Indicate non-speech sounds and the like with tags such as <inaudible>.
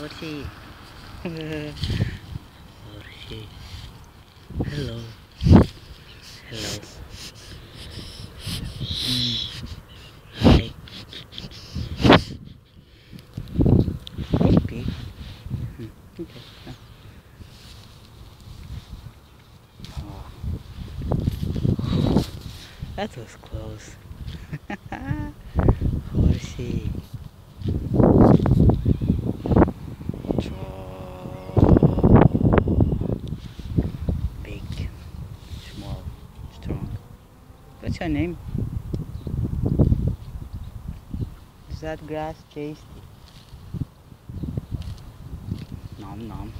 Horsey. Horsey. Hello. Hello. Mm. Hi. Hey. Hmm. Okay. Oh. That was close. <laughs> What's your name? Is that grass tasty? Nom nom.